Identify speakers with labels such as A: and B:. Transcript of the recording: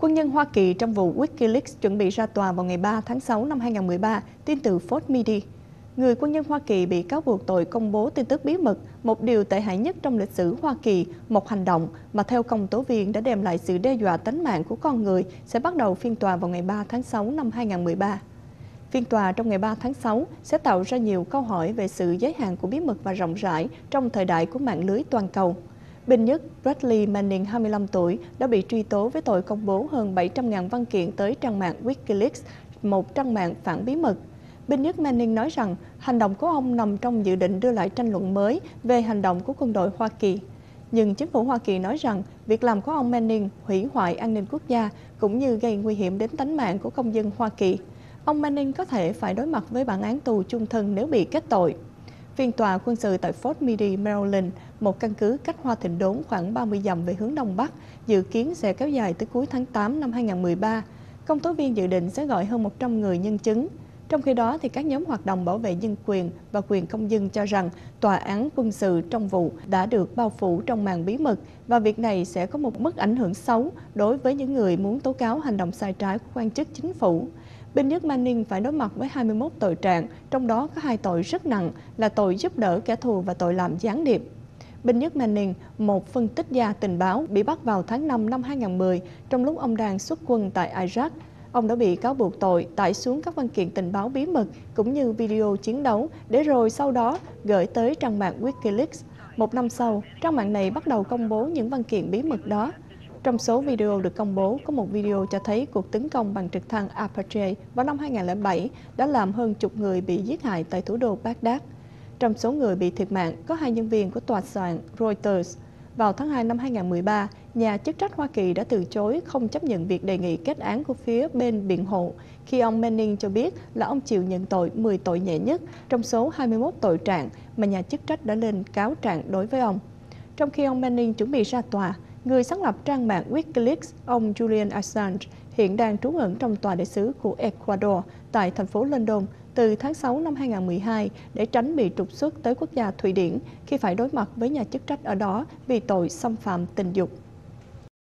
A: Quân nhân Hoa Kỳ trong vụ Wikileaks chuẩn bị ra tòa vào ngày 3 tháng 6 năm 2013, tin từ Fort Meade. Người quân nhân Hoa Kỳ bị cáo buộc tội công bố tin tức bí mật, một điều tệ hại nhất trong lịch sử Hoa Kỳ, một hành động mà theo công tố viên đã đem lại sự đe dọa tính mạng của con người sẽ bắt đầu phiên tòa vào ngày 3 tháng 6 năm 2013. Phiên tòa trong ngày 3 tháng 6 sẽ tạo ra nhiều câu hỏi về sự giới hạn của bí mật và rộng rãi trong thời đại của mạng lưới toàn cầu. Binh nhất Bradley Manning, 25 tuổi, đã bị truy tố với tội công bố hơn 700.000 văn kiện tới trang mạng Wikileaks, một trang mạng phản bí mật. Binh nhất Manning nói rằng hành động của ông nằm trong dự định đưa lại tranh luận mới về hành động của quân đội Hoa Kỳ. Nhưng chính phủ Hoa Kỳ nói rằng việc làm của ông Manning hủy hoại an ninh quốc gia cũng như gây nguy hiểm đến tính mạng của công dân Hoa Kỳ. Ông Manning có thể phải đối mặt với bản án tù chung thân nếu bị kết tội. Phiên tòa quân sự tại Fort Meade, Maryland, một căn cứ cách Hoa Thịnh Đốn khoảng 30 dặm về hướng Đông Bắc, dự kiến sẽ kéo dài tới cuối tháng 8 năm 2013. Công tố viên dự định sẽ gọi hơn 100 người nhân chứng. Trong khi đó, thì các nhóm hoạt động bảo vệ nhân quyền và quyền công dân cho rằng tòa án quân sự trong vụ đã được bao phủ trong màn bí mật và việc này sẽ có một mức ảnh hưởng xấu đối với những người muốn tố cáo hành động sai trái của quan chức chính phủ. Binh nhất Manning phải đối mặt với 21 tội trạng, trong đó có hai tội rất nặng là tội giúp đỡ kẻ thù và tội làm gián điệp. Binh nhất Manning, một phân tích gia tình báo, bị bắt vào tháng 5 năm 2010 trong lúc ông đang xuất quân tại Iraq. Ông đã bị cáo buộc tội tải xuống các văn kiện tình báo bí mật cũng như video chiến đấu để rồi sau đó gửi tới trang mạng Wikileaks. Một năm sau, trang mạng này bắt đầu công bố những văn kiện bí mật đó. Trong số video được công bố, có một video cho thấy cuộc tấn công bằng trực thăng Apache vào năm 2007 đã làm hơn chục người bị giết hại tại thủ đô Baghdad. Trong số người bị thiệt mạng có hai nhân viên của tòa soạn Reuters. Vào tháng 2 năm 2013, nhà chức trách Hoa Kỳ đã từ chối không chấp nhận việc đề nghị kết án của phía bên biện hộ khi ông Manning cho biết là ông chịu nhận tội 10 tội nhẹ nhất trong số 21 tội trạng mà nhà chức trách đã lên cáo trạng đối với ông. Trong khi ông Manning chuẩn bị ra tòa, người sáng lập trang mạng Wikileaks, ông Julian Assange, hiện đang trú ẩn trong tòa đại sứ của Ecuador tại thành phố London từ tháng 6 năm 2012 để tránh bị trục xuất tới quốc gia Thụy Điển khi phải đối mặt với nhà chức trách ở đó vì tội xâm phạm tình dục.